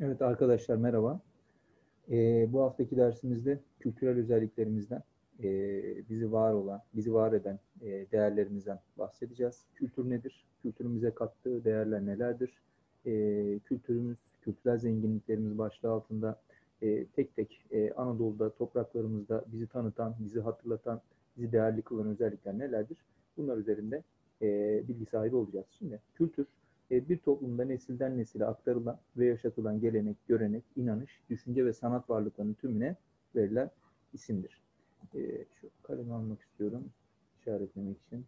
Evet arkadaşlar merhaba. Ee, bu haftaki dersimizde kültürel özelliklerimizden, e, bizi var olan, bizi var eden e, değerlerimizden bahsedeceğiz. Kültür nedir? Kültürümüze kattığı değerler nelerdir? E, kültürümüz, kültürel zenginliklerimiz başlığı altında e, tek tek e, Anadolu'da, topraklarımızda bizi tanıtan, bizi hatırlatan, bizi değerli kılan özellikler nelerdir? Bunlar üzerinde e, bilgi sahibi olacağız. Şimdi kültür e, bir toplumda nesilden nesile aktarılan ve yaşatılan gelenek, görenek, inanış, düşünce ve sanat varlıklarının tümüne verilen isimdir. E, şu kalemi almak istiyorum işaretlemek için.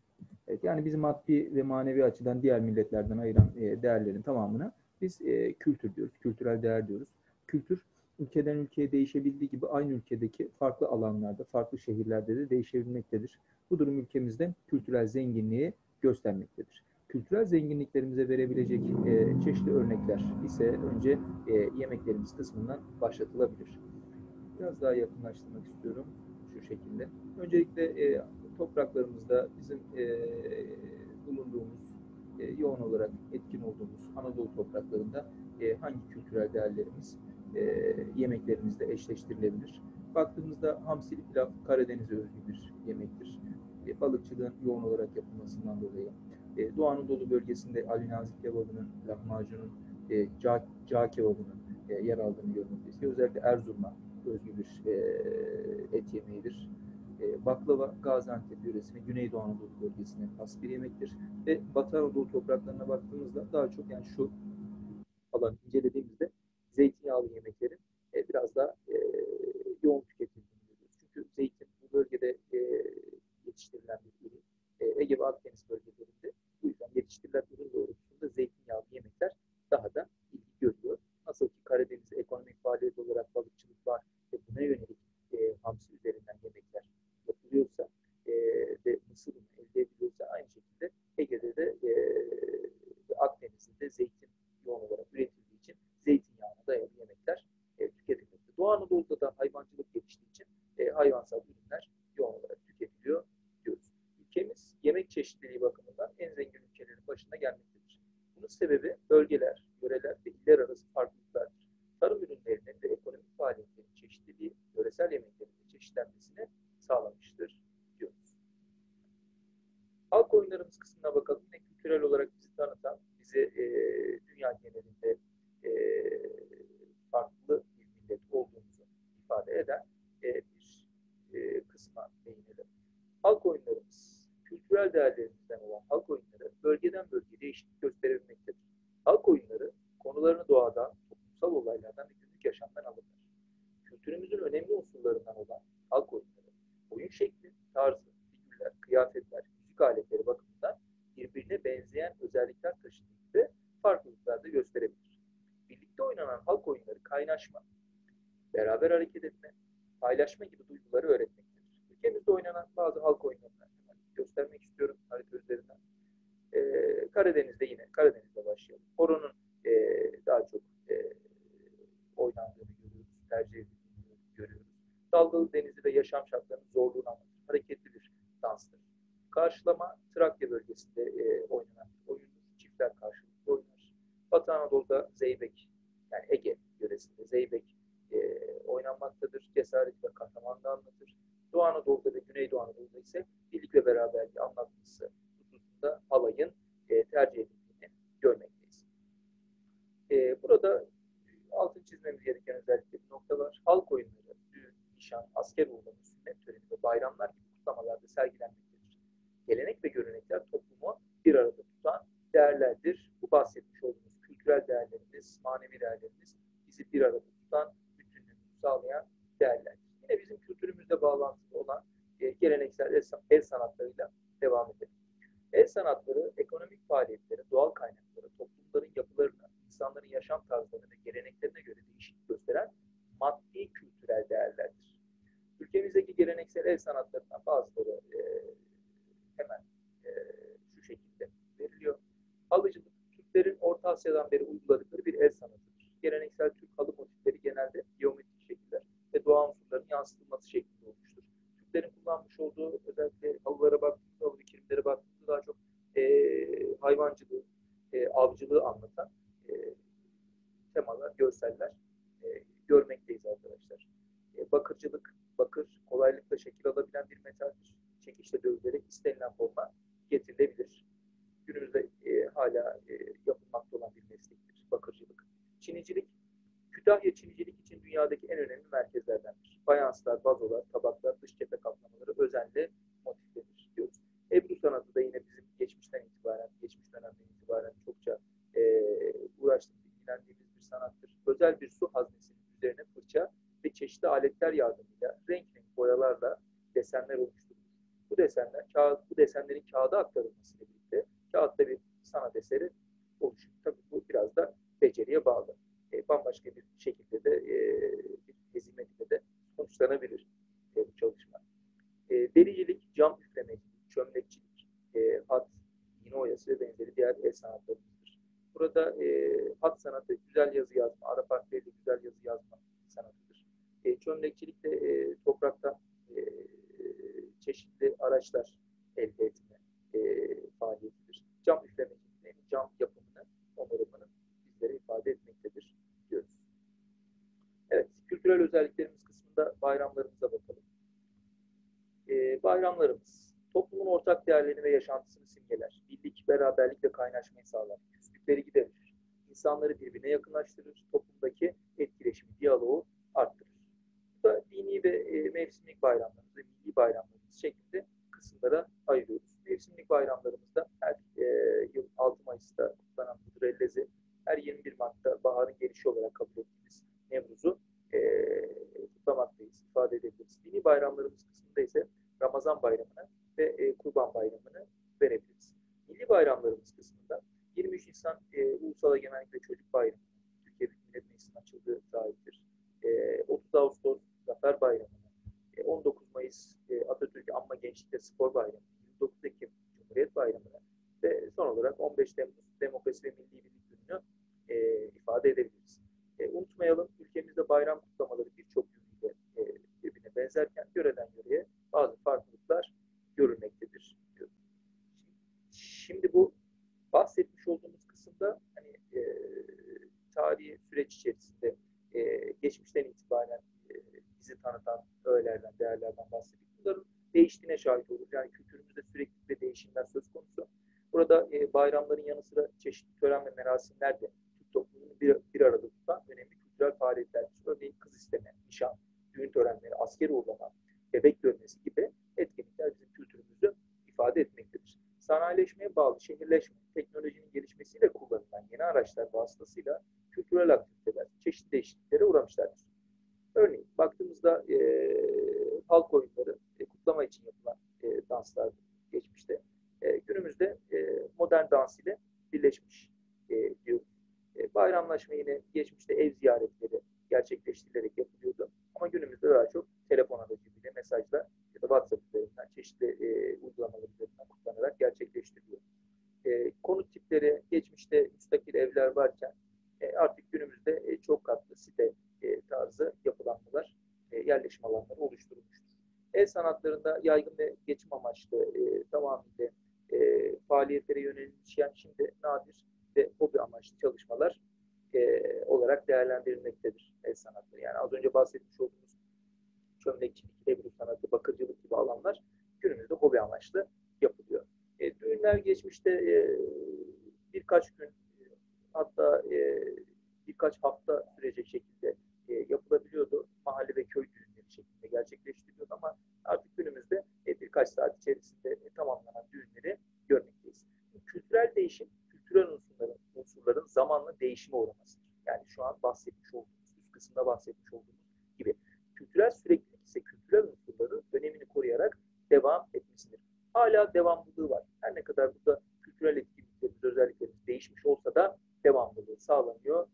Evet, yani bizim maddi ve manevi açıdan diğer milletlerden ayıran e, değerlerin tamamına biz kültür diyoruz, kültürel değer diyoruz. Kültür ülkeden ülkeye değişebildiği gibi aynı ülkedeki farklı alanlarda, farklı şehirlerde de değişebilmektedir. Bu durum ülkemizde kültürel zenginliği göstermektedir kültürel zenginliklerimize verebilecek e, çeşitli örnekler ise önce e, yemeklerimiz kısmından başlatılabilir. Biraz daha yakınlaştırmak istiyorum şu şekilde. Öncelikle e, topraklarımızda bizim e, bulunduğumuz, e, yoğun olarak etkin olduğumuz Anadolu topraklarında e, hangi kültürel değerlerimiz e, yemeklerimizle eşleştirilebilir? Baktığımızda hamsili pilav Karadeniz'e özgü bir yemektir. E, balıkçılığın yoğun olarak yapılmasından dolayı e, Doğu Anadolu bölgesinde Ali Nazik kebabının, lahmacunun, e, cağ, cağ kebabının e, yer aldığını görmekteyiz. Özellikle Erzurum'a özgü bir e, et yemeğidir. E, baklava Gaziantep yöresine, Güneydoğu Anadolu bölgesine has bir yemektir. Ve Batı Anadolu topraklarına baktığımızda daha çok yani şu alan incelediğimizde zeytinyağlı yemeklerin e, biraz daha e, yoğun tüketildiğini görüyoruz. Çünkü zeytin bu bölgede e, yetiştirilen bir ürün. E, Ege ve Akdeniz bölgelerinde bu yüzden yetiştirilen ürün doğrultusunda zeytinyağlı yemekler daha da ilgi görüyor. Nasıl ki Karadeniz'de ekonomik faaliyet olarak balıkçılık var buna yönelik e, hamsi üzerinden yemekler yapılıyorsa e, ve mısır unu elde ediliyorsa aynı şekilde Ege'de de e, Akdeniz'de de zeytin yoğun olarak üretildiği için zeytinyağına dayalı yemekler e, tüketilmekte. Doğu Anadolu'da da hayvancılık geliştiği için e, hayvansal ürünler yoğun olarak tüketiliyor diyoruz. Ülkemiz yemek çeşitliliği bakımından en zengin ülkelerin başına gelmektedir. Bunun sebebi bölgeler, Halk oyunlarımız kısmına bakalım. Yine kültürel olarak bizi tanıtan, bizi e, dünya genelinde e, farklı bir millet olduğumuzu ifade eden e, bir e, kısma değinelim. Halk oyunlarımız, kültürel değerlerimizden olan halk oyunları bölgeden bölgeye değişiklik gösterebilmektedir. Halk oyunları konularını doğadan, Oynanan halk oyunları kaynaşma, beraber hareket etme, paylaşma gibi duyguları öğretmektedir. Ülkemizde oynanan bazı halk oyunlarından göstermek istiyorum harita üzerinden. Ee, Karadeniz'de yine, Karadeniz'de başlayalım. Horonun e, daha çok e, oynandığını görüyoruz, tercih edildiğini görüyoruz. Dalgalı denizi ve yaşam şartlarının zorluğunu anlatır. Hareketli bir danstır. Karşılama Trakya bölgesinde e, oynanan oyundur. Çiftler karşılıklı oynar. Batı Anadolu'da Zeybek, yani Ege yöresinde Zeybek e, oynanmaktadır. Cesaret ve kahramanlığı anlatır. Doğu Anadolu'da ve Güneydoğu Anadolu'da ise birlik ve beraberliği anlatması hususunda alayın e, tercih edildiğini görmekteyiz. E, burada altın çizmemiz gereken özellikle bir nokta var. Halk oyunları, düğün, nişan, asker uğurlama, sünnet töreni ve bayramlar gibi kutlamalarda sergilenmektedir. Gelenek ve görenekler toplumu bir arada tutan değerlerdir. Bu bahsetmiş olduğumuz kültürel değerlerimiz, manevi değerlerimiz bizi bir arada tutan, bütünlüğümüzü sağlayan değerler. Yine bizim kültürümüzle bağlantılı olan e, geleneksel el, sanatlarıyla devam edelim. El sanatları, ekonomik faaliyetleri, doğal kaynakları, toplumların yapılarına, insanların yaşam tarzlarına ve geleneklerine göre değişiklik gösteren maddi kültürel değerlerdir. Ülkemizdeki geleneksel el sanatlarından bazıları e, hemen e, şu şekilde veriliyor. Halıcılık, Türklerin Orta Asya'dan beri uyguladıkları bir el sanatıdır. Geleneksel Türk halı motifleri genelde geometrik şekiller ve doğa unsurlarının yansıtılması şeklinde olmuştur. Türklerin kullanmış olduğu özellikle halılara baktığımızda, halı dikilimlere baktığımızda daha çok e, hayvancılığı, e, avcılığı anlatan e, temalar görseller e, görmekteyiz arkadaşlar. E, bakırcılık, bakır kolaylıkla şekil alabilen bir metaldir. Çekişle dövülerek istenilen forma getirilebilir. Günümüzde e, hala e, yapılmakta olan bir meslektir bakırcılık. Çinicilik, Kütahya çinicilik için dünyadaki en önemli merkezlerdendir. Fayanslar, vazolar, tabaklar, dış aletler yardımıyla renk renk boyalarla desenler oluşturulur. Bu desenler, kağıt, bu desenlerin kağıda aktarılmasıyla birlikte kağıtta bir sanat eseri oluşur. Tabii bu biraz da beceriye bağlı. E, bambaşka bir şekilde de e, bir hezimet ile de sonuçlanabilir e, bu çalışma. E, dericilik, cam üflemecilik, çömlekçilik, e, hat, iğne oyası ve benzeri diğer el sanatlarımızdır. Burada e, hat sanatı güzel yazı yazma, Arap harfleriyle güzel yazı yazma sanatıdır. E, çömlekçilik de e, topraktan e, çeşitli araçlar elde etme e, faaliyetidir. Cam üflemeciliğinin cam yapımını, onarımını bizlere ifade etmektedir diyoruz. Evet, kültürel özelliklerimiz kısmında bayramlarımıza bakalım. Ee, bayramlarımız toplumun ortak değerlerini ve yaşantısını simgeler. Birlik, beraberlik ve kaynaşmayı sağlar. Küslükleri giderir. İnsanları birbirine yakınlaştırır. Toplumdaki etkileşimi, diyaloğu arttırır. Bu da dini ve e, mevsimlik bayramlarımız ve milli bayramlarımız şeklinde kısımlara ayırıyoruz. Mevsimlik bayramlarımızda her e, yıl 6 Mayıs'ta kutlanan Hıdrellezi, her 21 Mart'ta baharın gelişi olarak kabul ettiğimiz Nevruz'u e, kutlamaktayız, ifade edebiliriz. Dini bayramlarımız kısmında ise Ramazan bayramını ve e, Kurban bayramını verebiliriz. Milli bayramlarımız kısmında 23 Nisan e, Ulusal Egemenlik ve Çocuk Bayramı, Türkiye Büyük Millet Meclisi'nin açıldığı tarihtir. E, 30 Ağustos Zafer Bayramı'nı, e, 19 Mayıs e, Atatürk Anma Gençlik ve Spor Bayramı, 29 Ekim Cumhuriyet Bayramı'nı ve son olarak 15 Temmuz Demokrasi ve Milli Birlik Günü'nü e, ifade edebiliriz. E, unutmayalım, ülkemizde bayram kutlamaları birçok yönüyle e, birbirine benzerken yöreden yöreye bazı farklılıklar görülmektedir. Diyorum. Şimdi bu bahsetmiş olduğumuz kısımda hani e, tarihi süreç içerisinde e, geçmişten itibaren e, bizi tanıtan değerlerden bahsettik. Bunların değiştiğine şahit oluruz. Yani kültürümüzde sürekli bir değişimler söz konusu. Burada e, bayramların yanı sıra çeşitli tören ve merasimler de Türk toplumunu bir, bir arada tutan önemli kültürel faaliyetlerdir. Örneğin kız isteme, nişan, düğün törenleri, askeri uğurlama, bebek görmesi gibi etkinlikler bizim kültürümüzü ifade etmektedir. Sanayileşmeye bağlı şehirleşme, teknolojinin gelişmesiyle kullanılan yeni araçlar vasıtasıyla kültürel aktiviteler çeşitli değişikliklere uğramışlardır. Örneğin baktığımızda e, halk oyunları e, kutlama için yapılan e, danslar geçmişte. E, günümüzde e, modern dans ile birleşmiş e, diyoruz. E, bayramlaşma yine geçmişte ev ziyaretleri gerçekleştirilerek yapılıyordu. Ama günümüzde daha çok telefon aracılığıyla mesajla ya da WhatsApp üzerinden çeşitli e, uygulamalar üzerinden kullanarak gerçekleştiriliyor. E, konut tipleri geçmişte müstakil evler varken e, artık günümüzde e, çok katlı sanatlarında yaygın ve geçim amaçlı e, tamamıyla e, faaliyetlere yönelmişken şimdi nadir ve hobi amaçlı çalışmalar e, olarak değerlendirilmektedir el sanatları. Yani az önce bahsetmiş olduğumuz çömlekçilik, ebru sanatı, bakırcılık gibi alanlar günümüzde hobi amaçlı yapılıyor. E, düğünler geçmişte e, birkaç gün hatta e, birkaç hafta sürecek şekilde e, yapılabiliyordu. Mahalle ve köy düğünleri şeklinde gerçekleştiriliyordu ama artık günümüzde e, birkaç saat içerisinde e, tamamlanan düğünleri görmekteyiz. Kültürel değişim, kültürel unsurların, unsurların zamanla değişime uğramasıdır. Yani şu an bahsetmiş olduğumuz, üst kısımda bahsetmiş olduğumuz gibi. Kültürel süreklilik ise kültürel unsurların önemini koruyarak devam etmesidir. Hala devamlılığı var. Her ne kadar burada kültürel etkinliklerimiz, özelliklerimiz değişmiş olsa da devamlılığı sağlanıyor